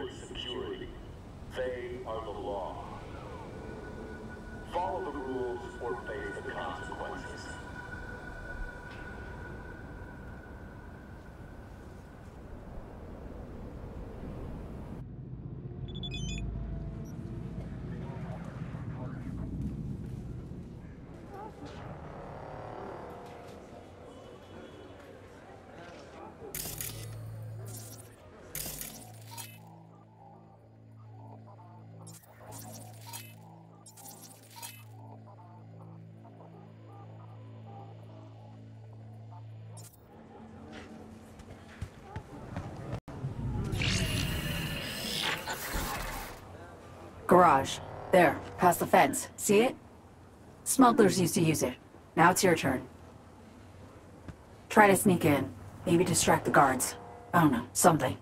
ensure security. They are the law. Garage. There, past the fence. See it? Smugglers used to use it. Now it's your turn. Try to sneak in. Maybe distract the guards. I don't know, something.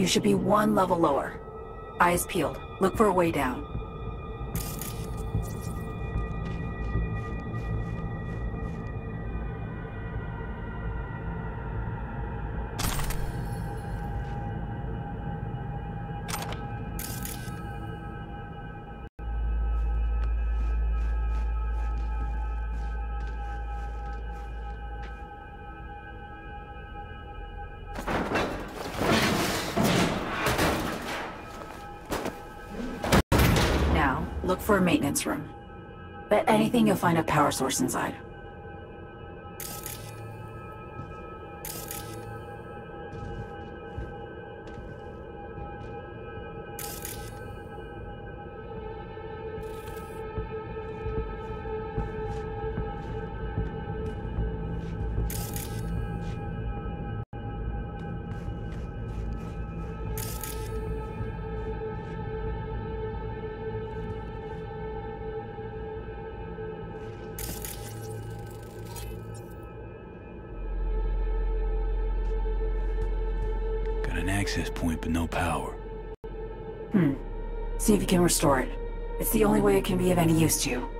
You should be one level lower. Eyes peeled. Look for a way down. Look for a maintenance room. Bet anything you'll find a power source inside. Restore it. It's the only way it can be of any use to you.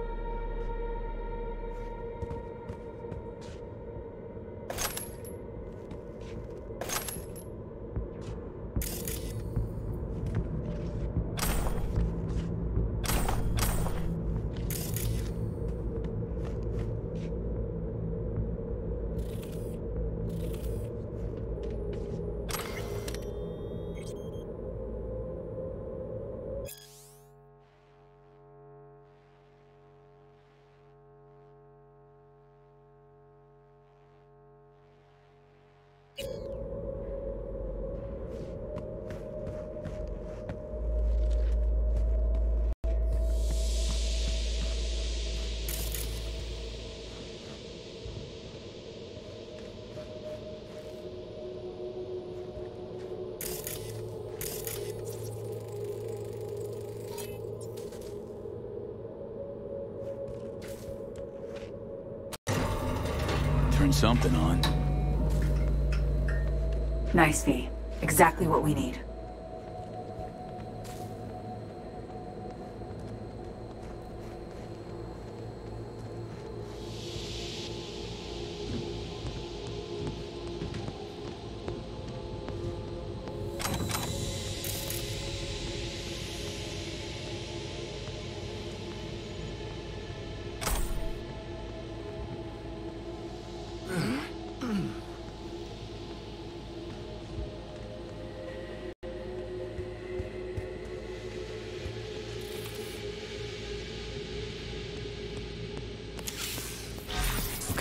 Nice,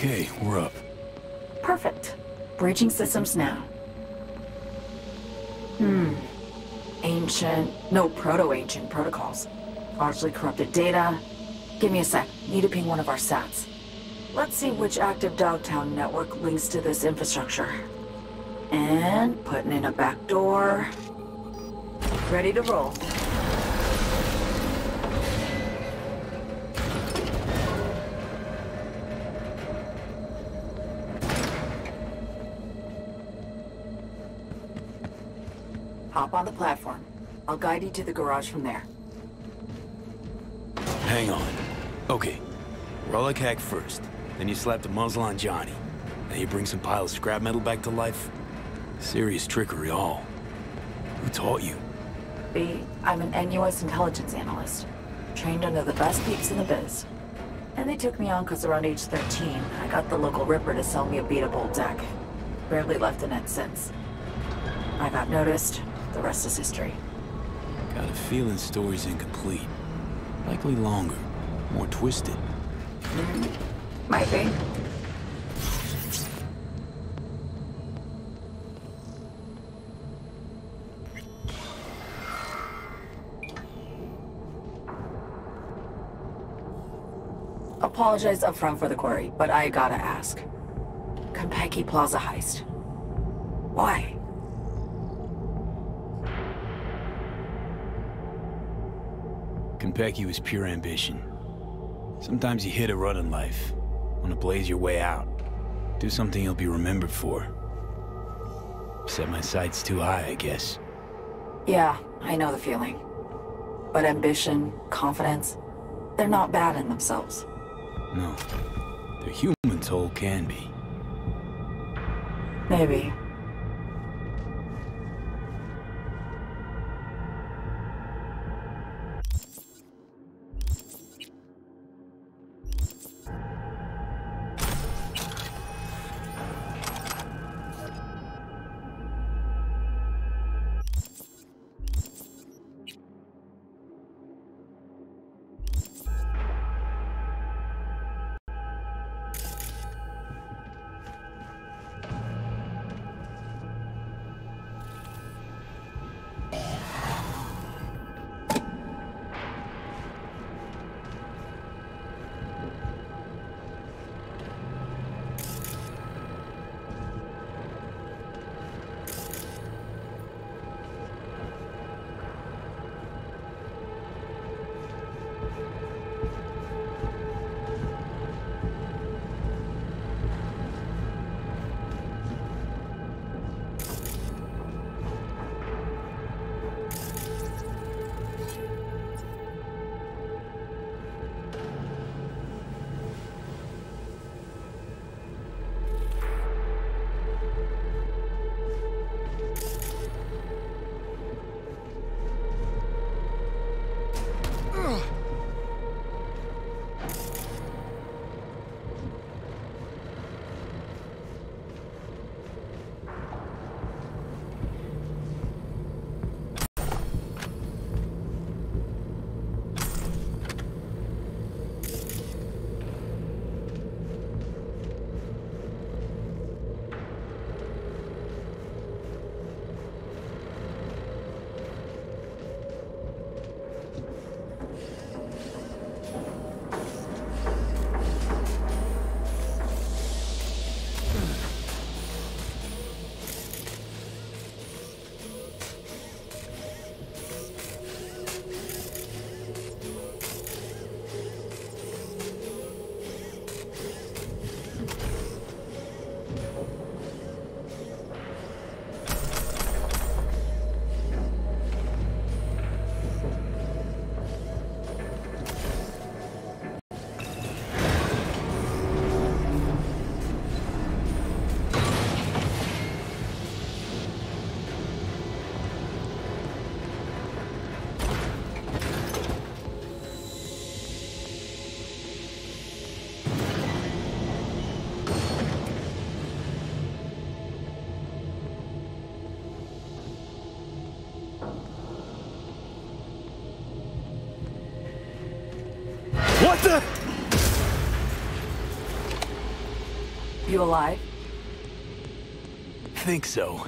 Okay, we're up. Perfect. Bridging systems now. Hmm. Ancient, no, proto-ancient protocols. Largely corrupted data. Give me a sec. Need to ping one of our sats. Let's see which active Dogtown network links to this infrastructure. And putting in a backdoor. Ready to roll. Guide you to the garage from there. Hang on. Okay. Relic hack first. Then you slap the muzzle on Johnny. Then you bring some pile of scrap metal back to life. Serious trickery all. Who taught you? V, I'm an NUS intelligence analyst. Trained under the best peeps in the biz. And they took me on because around age 13, I got the local Ripper to sell me a beatable deck. Barely left the net since. I got noticed. The rest is history. Got a feeling story's incomplete. Likely longer. More twisted. Might be. Apologize upfront for the query, but I gotta ask. Konpeki Plaza heist. Why? Konpeki was pure ambition. Sometimes you hit a rut in life. Want to blaze your way out. Do something you'll be remembered for. Set my sights too high, I guess. Yeah, I know the feeling. But ambition, confidence, they're not bad in themselves. No. The human toll can be. Maybe. What the? You alive? Think so.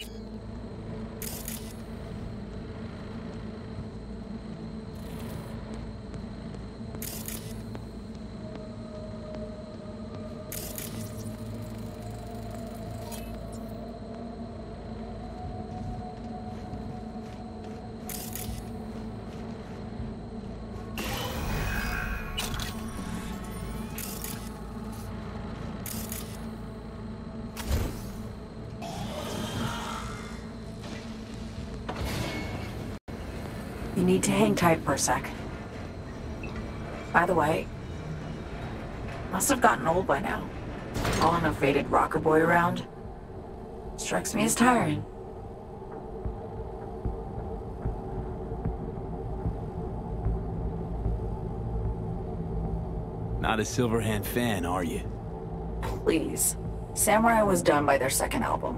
You need to hang tight for a sec. By the way, must have gotten old by now. Hauling a faded rocker boy around. Strikes me as tiring. Not a Silverhand fan, are you? Please. Samurai was done by their second album.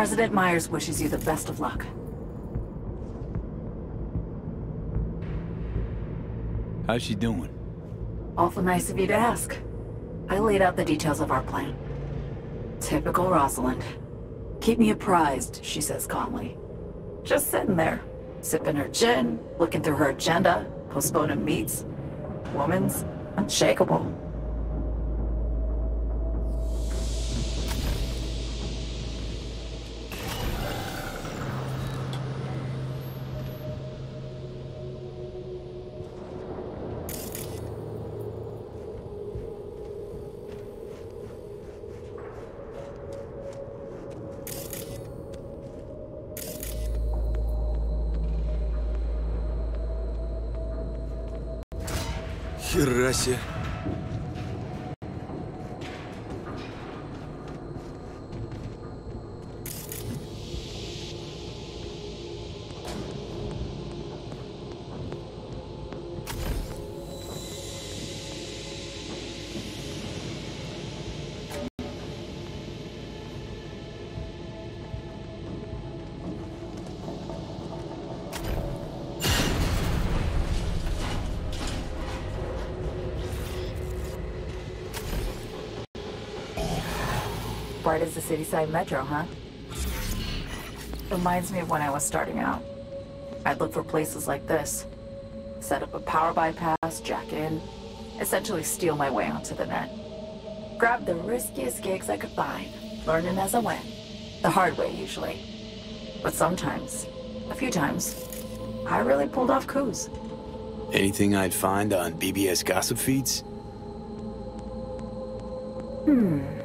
President Myers wishes you the best of luck. How's she doing? Awful nice of you to ask. I laid out the details of our plan. Typical Rosalind. Keep me apprised, she says calmly. Just sitting there, sipping her gin, looking through her agenda, postponing meets. Woman's unshakable. Bright as the city side metro, huh? Reminds me of when I was starting out. I'd look for places like this. Set up a power bypass, jack in, essentially steal my way onto the net. Grab the riskiest gigs I could find, learning as I went. The hard way, usually. But sometimes, a few times, I really pulled off coups. Anything I'd find on BBS gossip feeds? Hmm.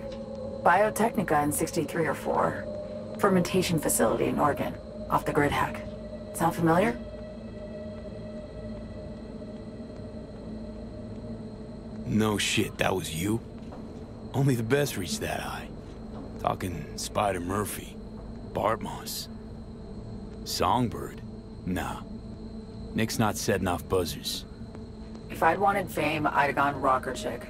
Biotechnica in 63 or 4. Fermentation facility in Oregon, off the grid hack. Sound familiar? No shit, that was you? Only the best reach that high. Talking Spider Murphy, Bartmoss, Songbird. Nah. Nick's not setting off buzzers. If I'd wanted fame, I'd have gone rocker chick.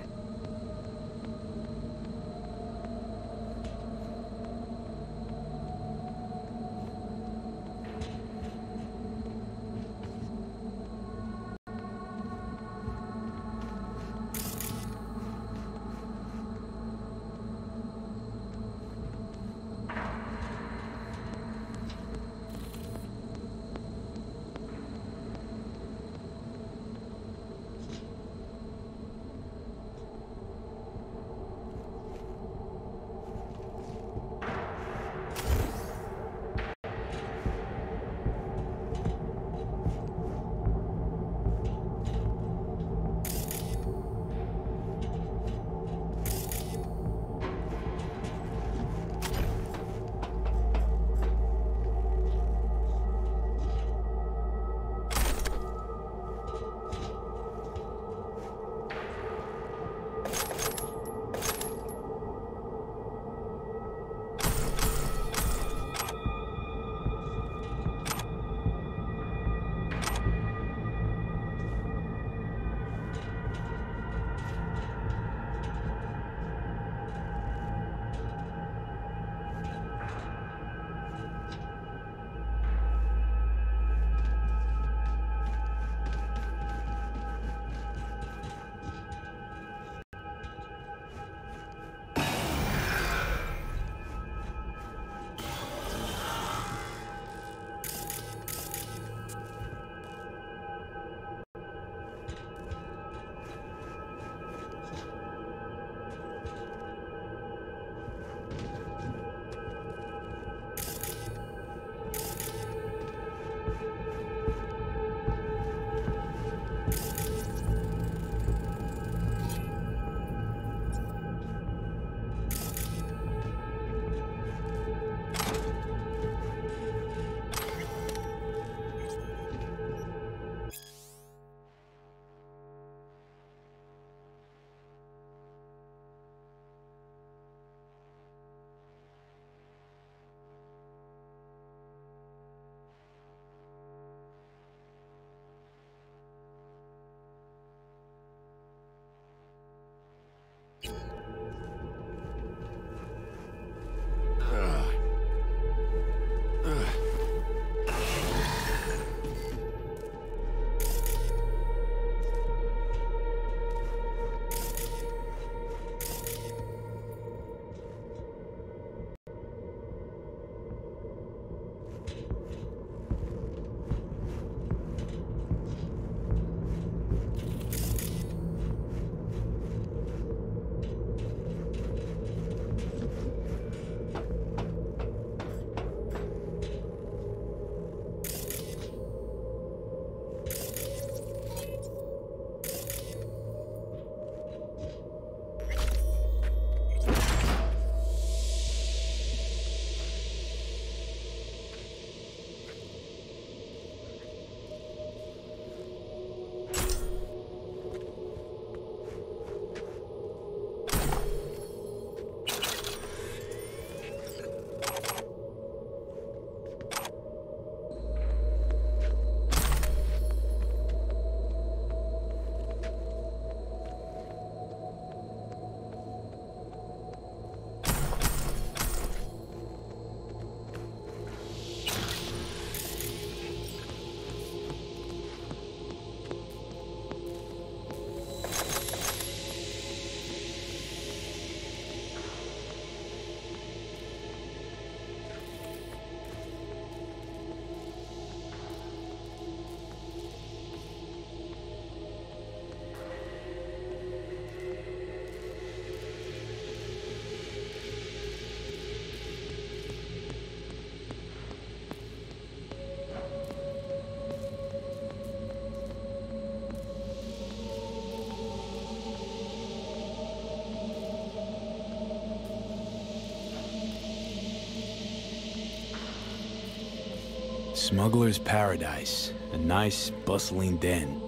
Smuggler's paradise. A nice, bustling den.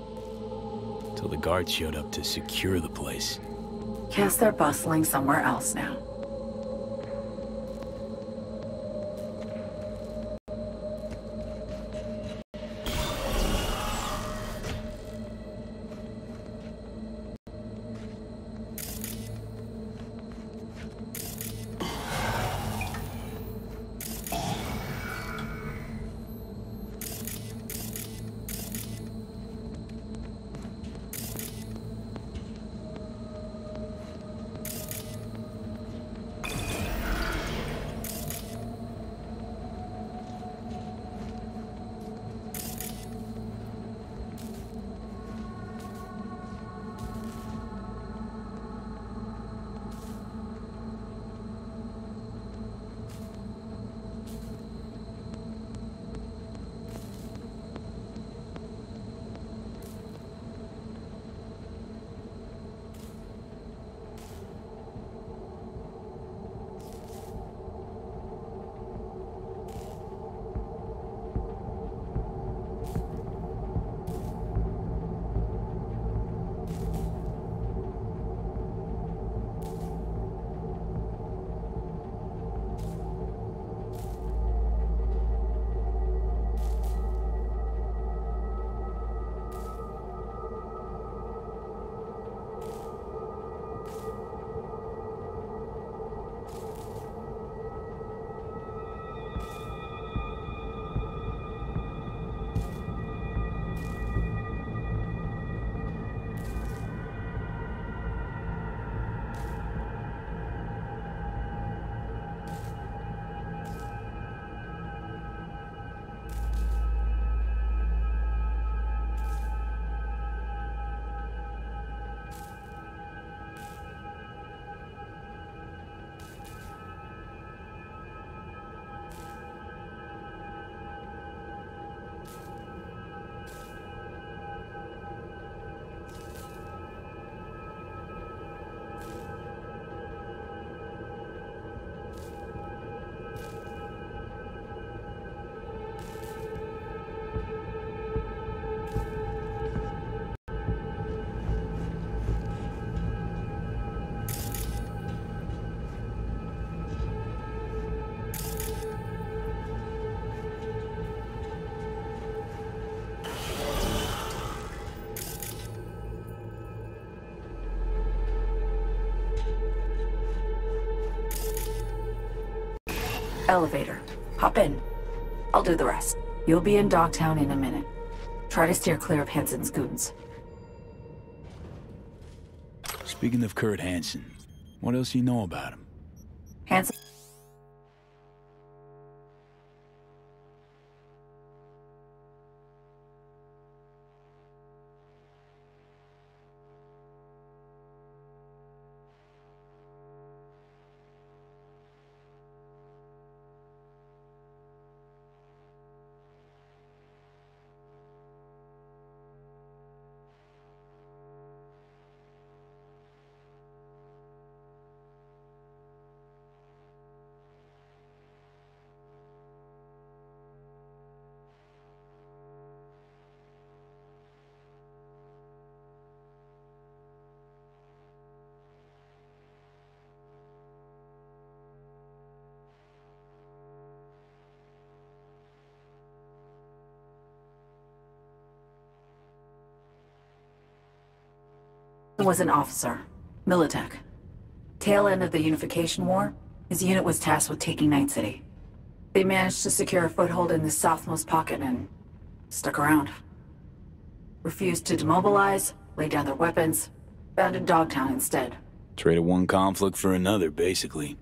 Till the guards showed up to secure the place. Guess they're bustling somewhere else now. Elevator. Hop in. I'll do the rest. You'll be in Dogtown in a minute. Try to steer clear of Hansen's goons. Speaking of Kurt Hansen, what else you know about him? Hansen... was an officer, Militech. Tail end of the Unification War, his unit was tasked with taking Night City. They managed to secure a foothold in the southmost pocket and stuck around. Refused to demobilize, lay down their weapons, founded Dogtown instead. Traded one conflict for another, basically.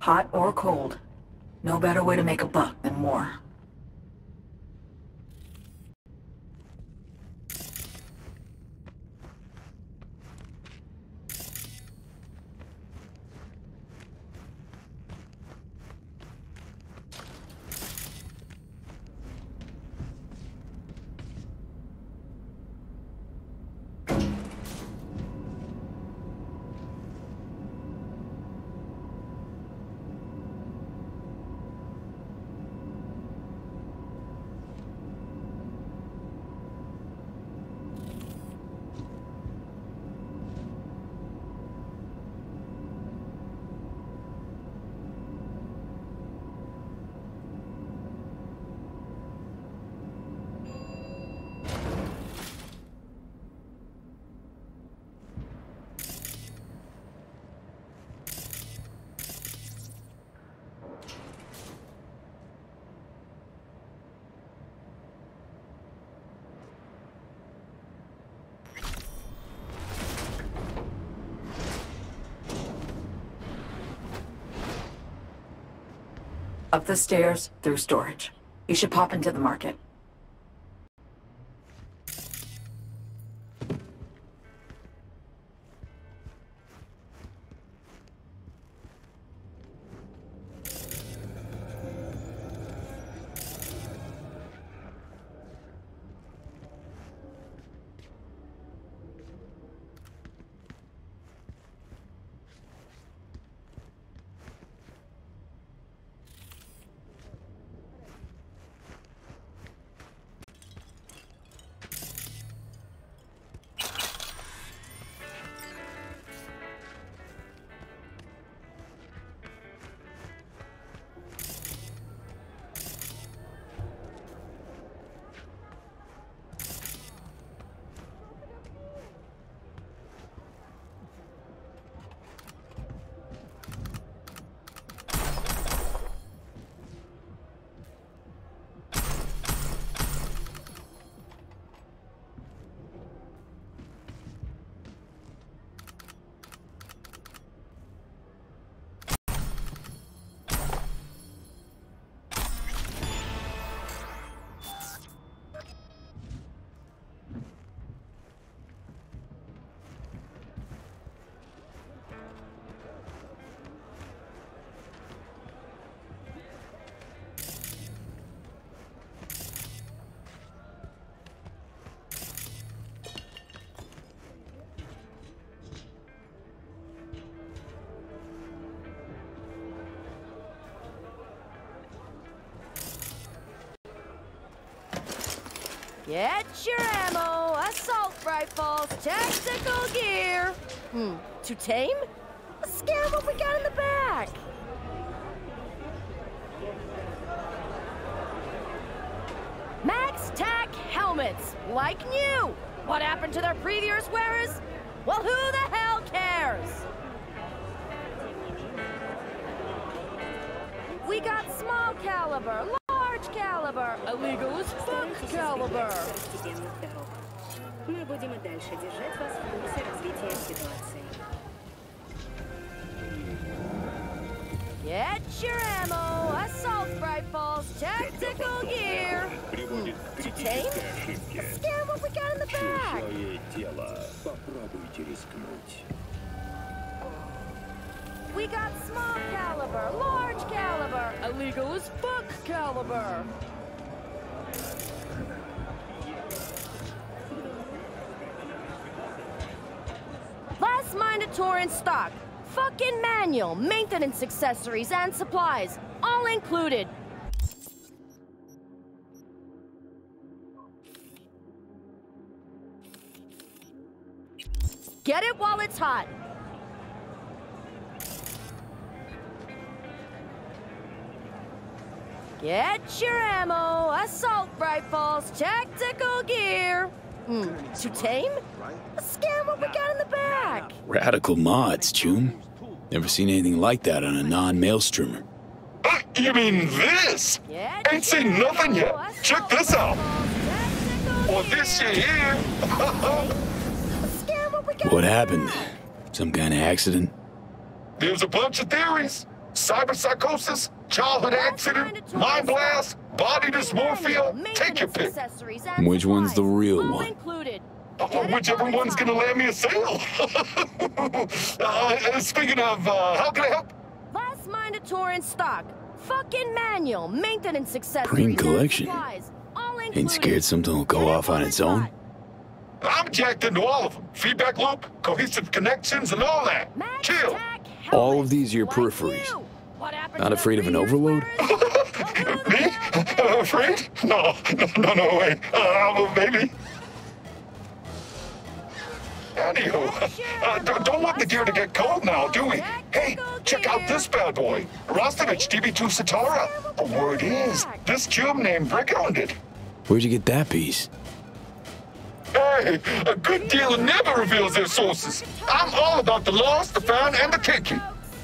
Hot or cold, no better way to make a buck than war. Up the stairs, through storage. You should pop into the market. Get your ammo, assault rifles, tactical gear. Hmm, to tame? Let's scare what we got in the back. MaxTac helmets, like new. What happened to their previous wearers? Well, who the hell cares? We got small caliber, дорог. Мы будем и дальше держать вас в курсе развития ситуации. Get your ammo, assault rifles, tactical gear. приводит к критической ошибке. Scare what we got in the back. Чужое тело. Попробуйте рискнуть. We got small caliber, large caliber, illegal as fuck caliber. In stock. Fucking manual, maintenance accessories, and supplies. All included. Get it while it's hot. Get your ammo, assault rifles, tactical gear. Hmm, to tame? Let's scare what we got in the back. Radical mods, Choom. Never seen anything like that on a non-mail streamer. Ah, you mean this? Get Ain't seen nothing yet. Check this out. assault rifles, Well, this shit here. What we got What in the happened? Some kind of accident? There's a bunch of theories. Cyberpsychosis, childhood accident, mind blast, body dysmorphia. Take your pick. Which one's the real one? Included. Uh, Get whichever one's gonna land me a sale. uh, speaking of, uh, how can I help? Last Minotaur in stock. Fucking manual, maintenance accessories. Cream and collection. supplies. All Ain't scared something will go off on its it's own? I'm jacked into all of them. Feedback loop, cohesive connections, and all that. Max Chill. All of these are your like peripheries. You. What happened Not afraid of an overload? wearers? Well, who the Me? Uh, afraid? No, no, no, no way. Uh, maybe. Anywho, uh, don't, don't want the gear to get cold now, do we? Hey, check out this bad boy. Rostović DB2 Satara. The word is, this cube named Brick owned it. Where'd you get that piece? Hey, a good dealer never reveals their sources. I'm all about the lost, the found, and the taken.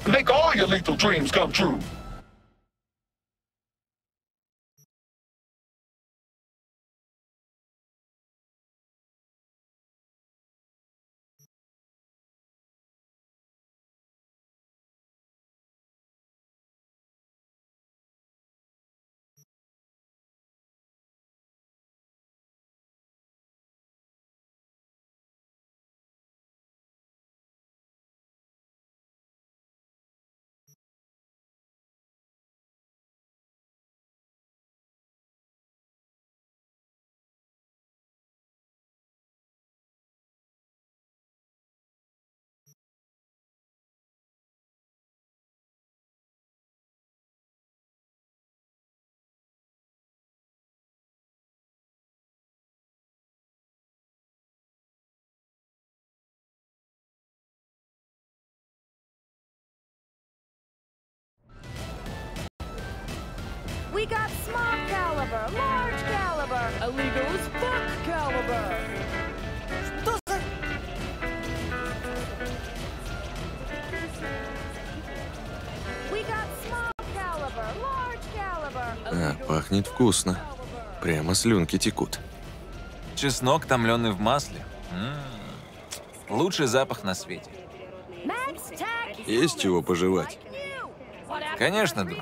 Make all your lethal dreams come true. Caliber, large caliber, illegal as fuck caliber. We got small caliber, large caliber, А, пахнет вкусно. Прямо слюнки текут. Чеснок, томленый в масле. М. Лучший запах на свете. Есть чего пожевать. Конечно, друг.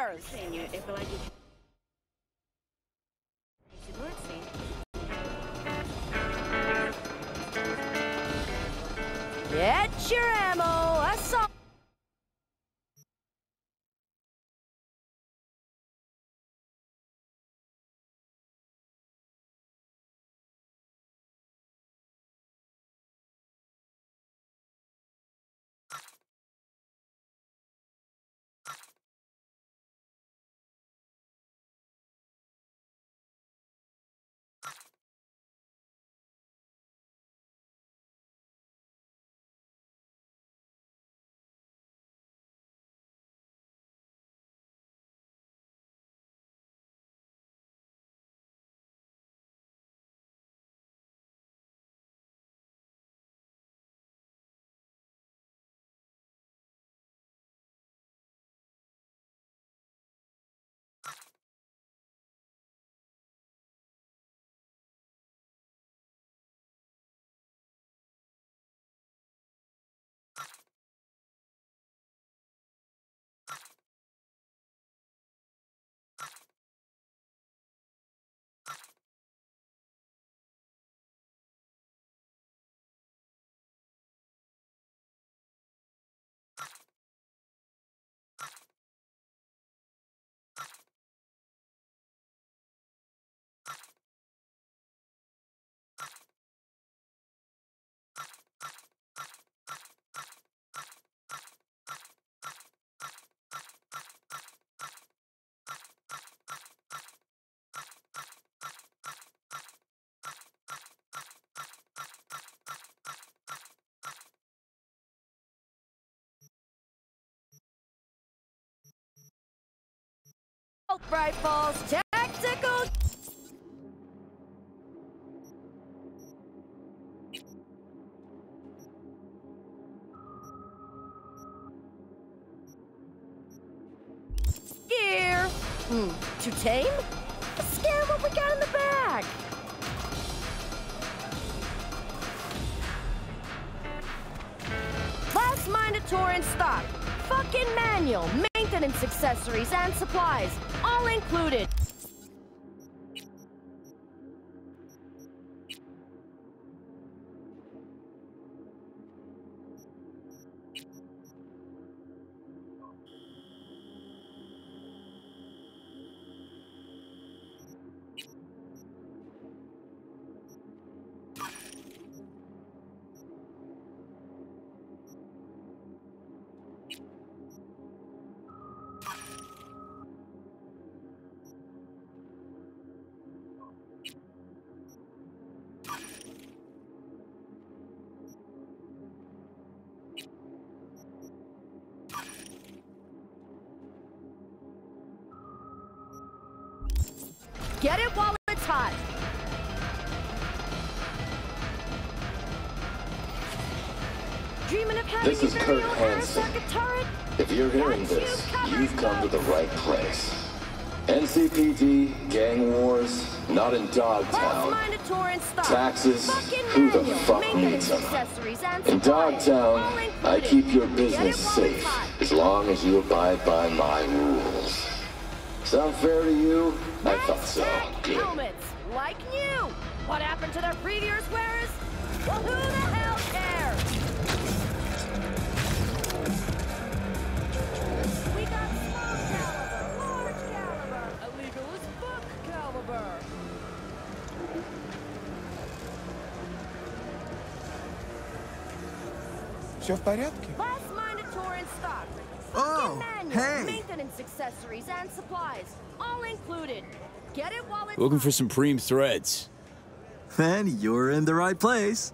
Sarah's seen you, Evelyn. Rifles. Tactical. Gear. Hmm. To tame? Scare what we got in the bag. Last Minotaur in stock. Fucking manual, maintenance accessories, and supplies. All included. Come to the right place. NCPD, gang wars, not in Dogtown. Minotaur in stock. Taxes, who the fuck needs 'em? In. Dogtown, I keep your business it while it's safe as long as you abide by my rules. Sound fair to you? I thought so. Good. Helmets, like new. What happened to their previous wearers? Все в порядке? Last Minotaur in stock. Oh, Fucking manual, hey. Maintenance accessories and supplies, all included. Get it while it's Looking hot. for some preem threads. Then you're in the right place.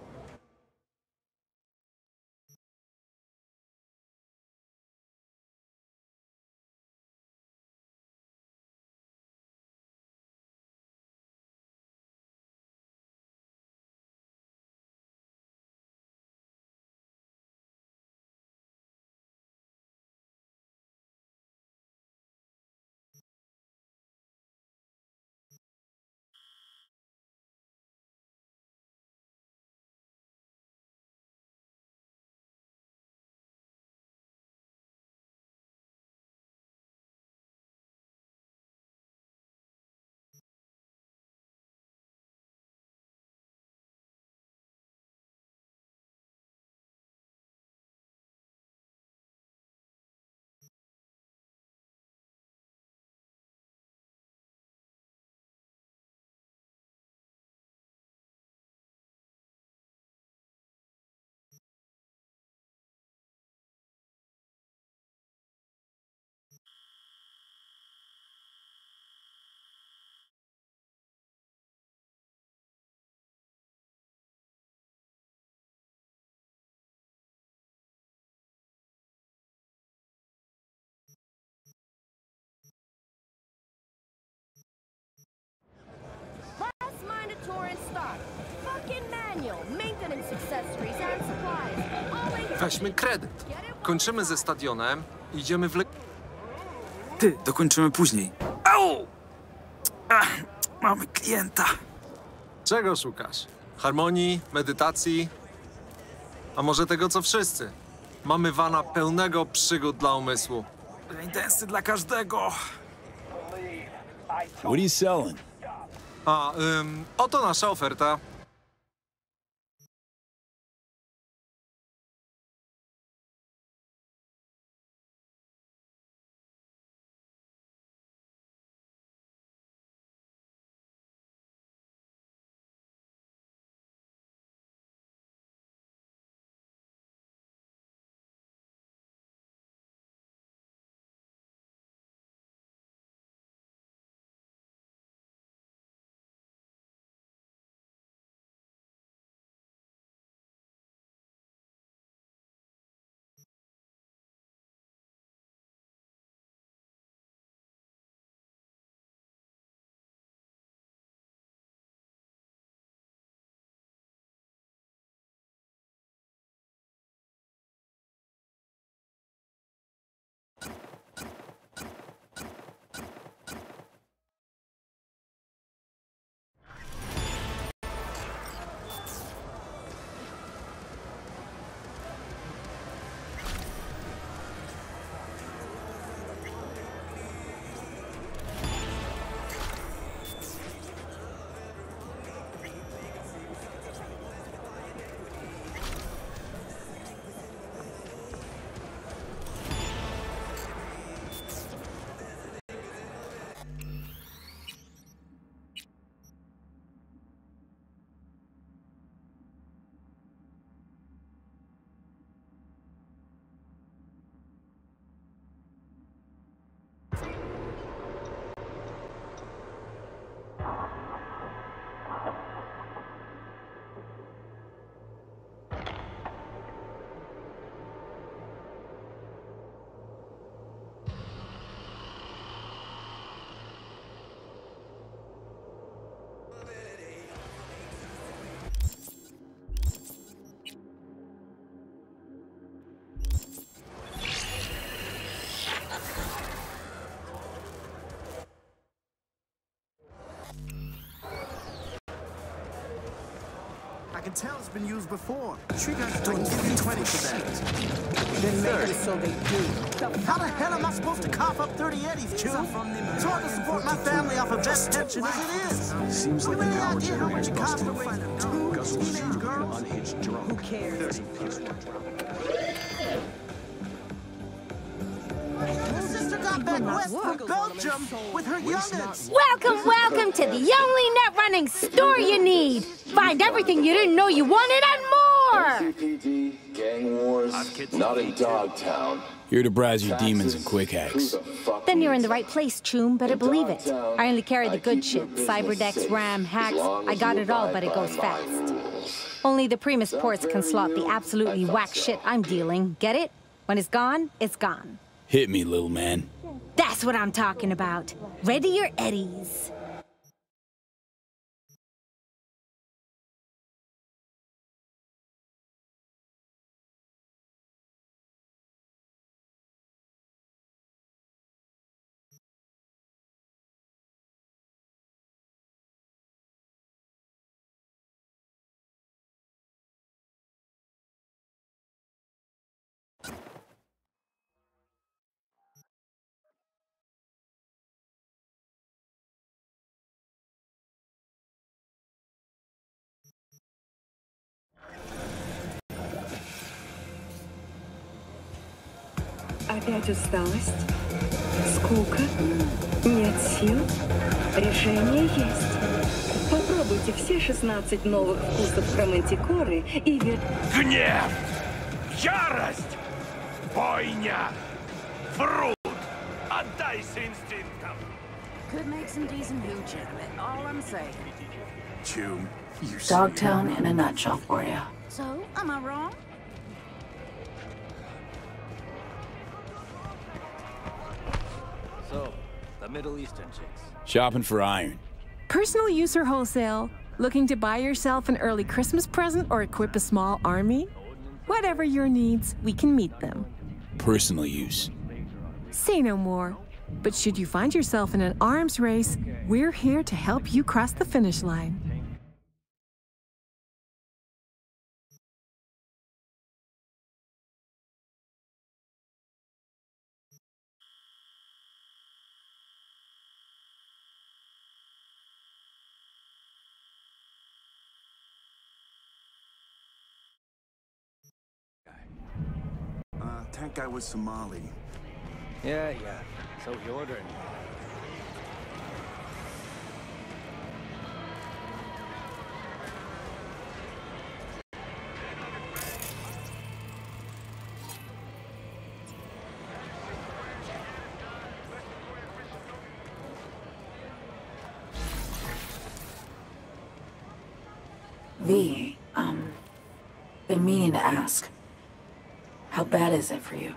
Weźmy kredyt. Kończymy ze stadionem, idziemy w le... Ty, dokończymy później. Au! Ach, mamy klienta. Czego szukasz? Harmonii, medytacji? A może tego, co wszyscy? Mamy wana pełnego przygód dla umysłu. Intensy dla każdego. What are you selling? A, ym, oto nasza oferta. I can tell it's been used before. Us to give you 20 for that. Then make it so they do. How the hell am I supposed to cough up 30 eddies, Chew? It's hard to support my family off of vet pension as it is. Seems like you an any hour idea how much it costs to raise two Guzzles teenage like girls? an unhinged drunk. Who cares? My sister back west from Belgium with her youngins. Welcome, welcome to the only net running store you need. Find everything you didn't know you wanted and more. CPD, gang wars, not in Dogtown. Here to browse your demons and quick hacks. Then you're in the right place, Choom. Better believe it. I only carry the good shit. Cyberdecks, RAM, hacks. I got it all, but it goes fast. Only the Primus ports can slot the absolutely whack shit I'm dealing. Get it? When it's gone, it's gone. Hit me, little man. That's what I'm talking about. Ready your eddies. Опять усталость? Скука? Нет сил? Решение есть. Попробуйте все 16 новых вкусов хромантикоры и вер... Гнев! Ярость! Бойня! Врут! Отдайся инстинктам! Could make some decent hooch out of it, all I'm saying. Choom, you Dogtown in a nutshell for you. So, am I wrong? The Middle Eastern chicks. Shopping for iron. Personal use or wholesale? Looking to buy yourself an early Christmas present or equip a small army? Whatever your needs, we can meet them. Personal use. Say no more. But should you find yourself in an arms race, we're here to help you cross the finish line. Tank guy was Somali. Yeah, yeah. So he ordering. V, um, been meaning to ask. How bad is it for you?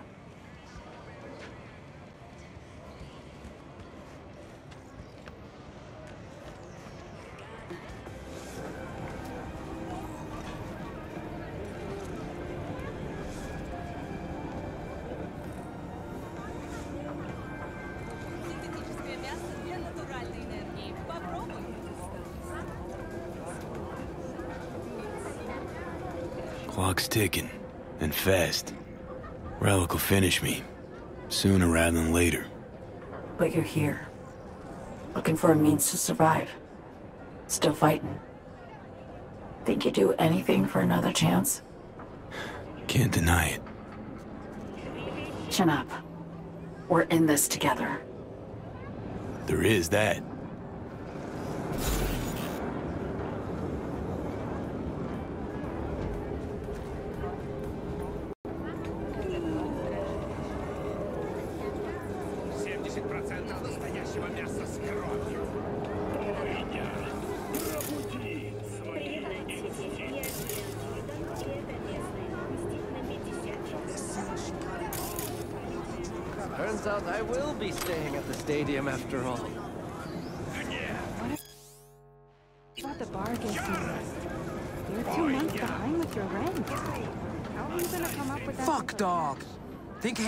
Clock's ticking. And fast. Relic will finish me. Sooner rather than later. But you're here. Looking for a means to survive. Still fighting. Think you'd do anything for another chance? Can't deny it. Chin up. We're in this together. There is that.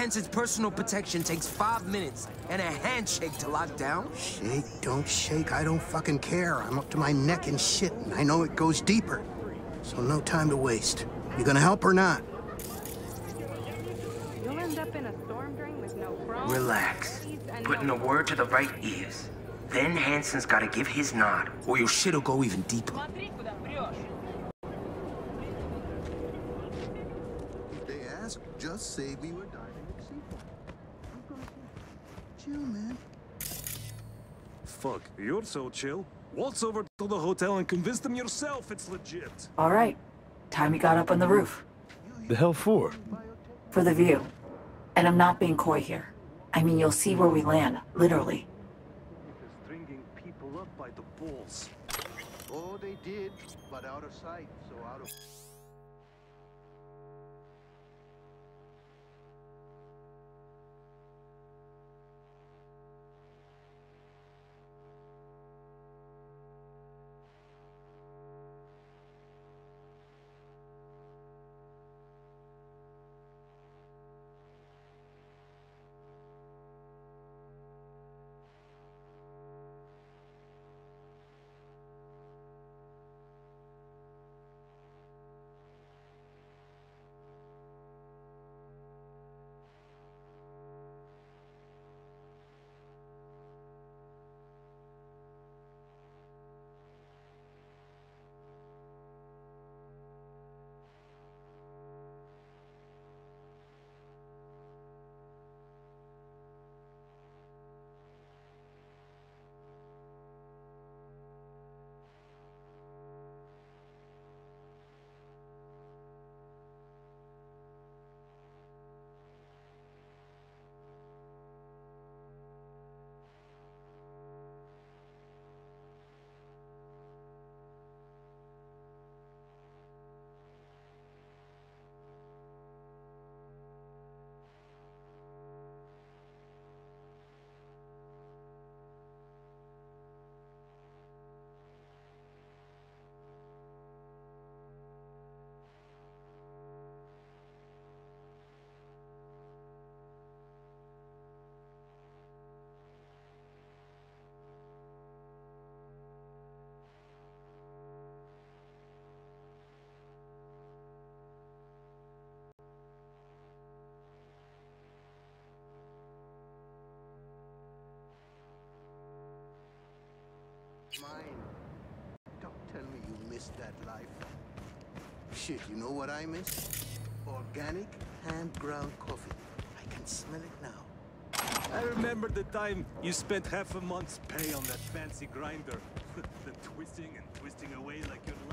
Think Hansen's personal protection takes five minutes and a handshake to lock down? Shake, don't shake, I don't fucking care. I'm up to my neck in shit, and I know it goes deeper. So no time to waste. You gonna help or not? You'll end up in a storm drain with no crawl. Relax. and Putting a word to the right ears. Then Hansen's gotta give his nod, or your shit'll go even deeper. They ask, just say we were diving at Seaport. Chill, man. Fuck, you're so chill. Waltz over to the hotel and convince them yourself it's legit. All right. Time you got up on the roof. The hell for? For the view. And I'm not being coy here. I mean, you'll see where we land, literally. Stringing people up by the balls. Oh, they did, but out of sight, so out of... Mine. Don't tell me you missed that life. Shit, you know what I miss? Organic, hand-ground coffee. I can smell it now. I remember the time you spent half a month's pay on that fancy grinder. then twisting and twisting away like your life.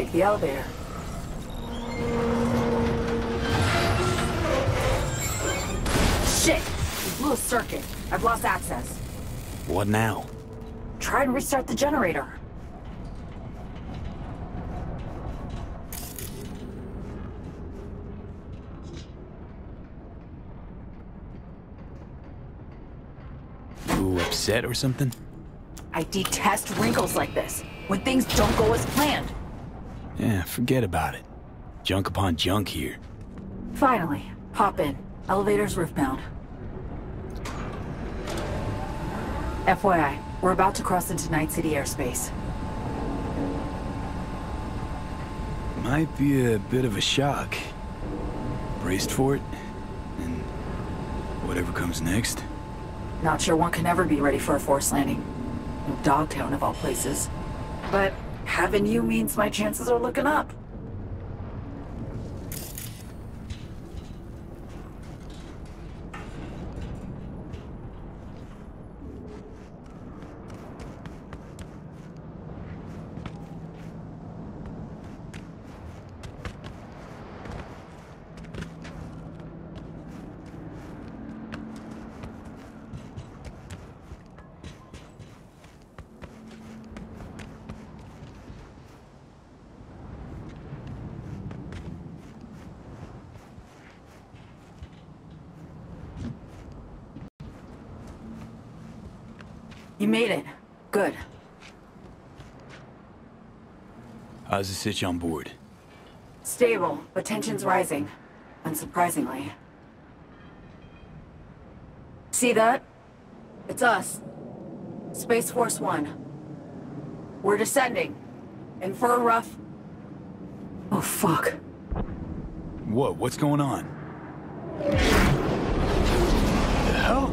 Take the elevator. Shit! We blew a circuit. I've lost access. What now? Try and restart the generator. You upset or something? I detest wrinkles like this, when things don't go as planned. Yeah, forget about it. Junk upon junk here. Finally, hop in. Elevator's roofbound. FYI, we're about to cross into Night City airspace. Might be a bit of a shock. Braced for it? And whatever comes next? Not sure one can ever be ready for a forced landing. In Dogtown of all places. But having you means my chances are looking up. You made it. Good. How's the sitch on board? Stable, but tension's rising. Unsurprisingly. See that? It's us. Space Force One. We're descending. And for a rough... Oh, fuck. What? What's going on? The hell?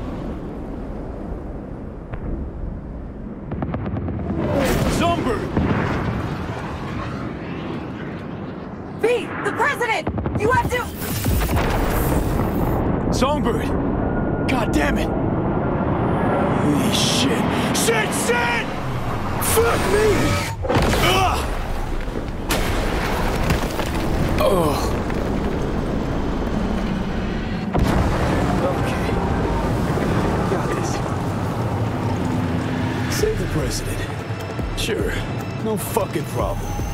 Songbird! V! The President! You have to... Songbird! God damn it! Holy shit! Shit! Shit! Fuck me! Ugh! Oh. Okay. Got this. Save the president. Sure. No fucking problem.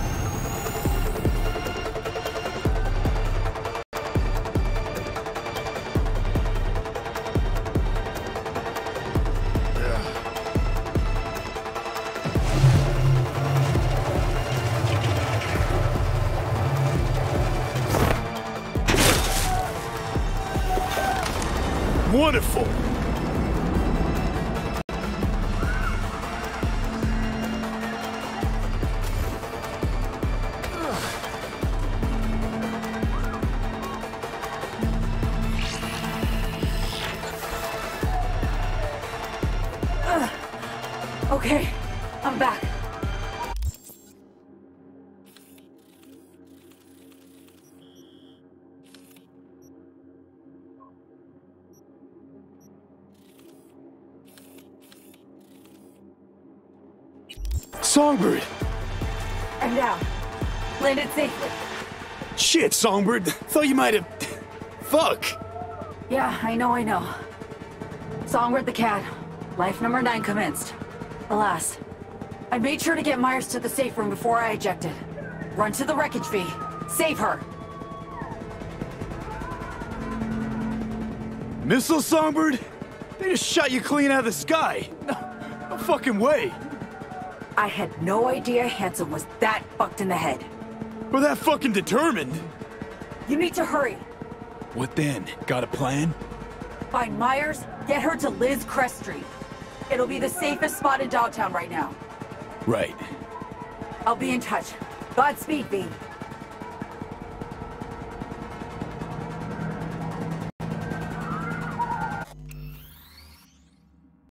Songbird. Thought you might have. Fuck. Yeah, I know, I know. Songbird the cat. Life number nine commenced. Alas, I made sure to get Myers to the safe room before I ejected. Run to the wreckage V. Save her. Missile Songbird? They just shot you clean out of the sky. No, no fucking way. I had no idea Hansen was that fucked in the head. Or that fucking determined. You need to hurry. What then? Got a plan? Find Myers, get her to Liz Crest Street. It'll be the safest spot in Dogtown right now. Right. I'll be in touch. Godspeed, V.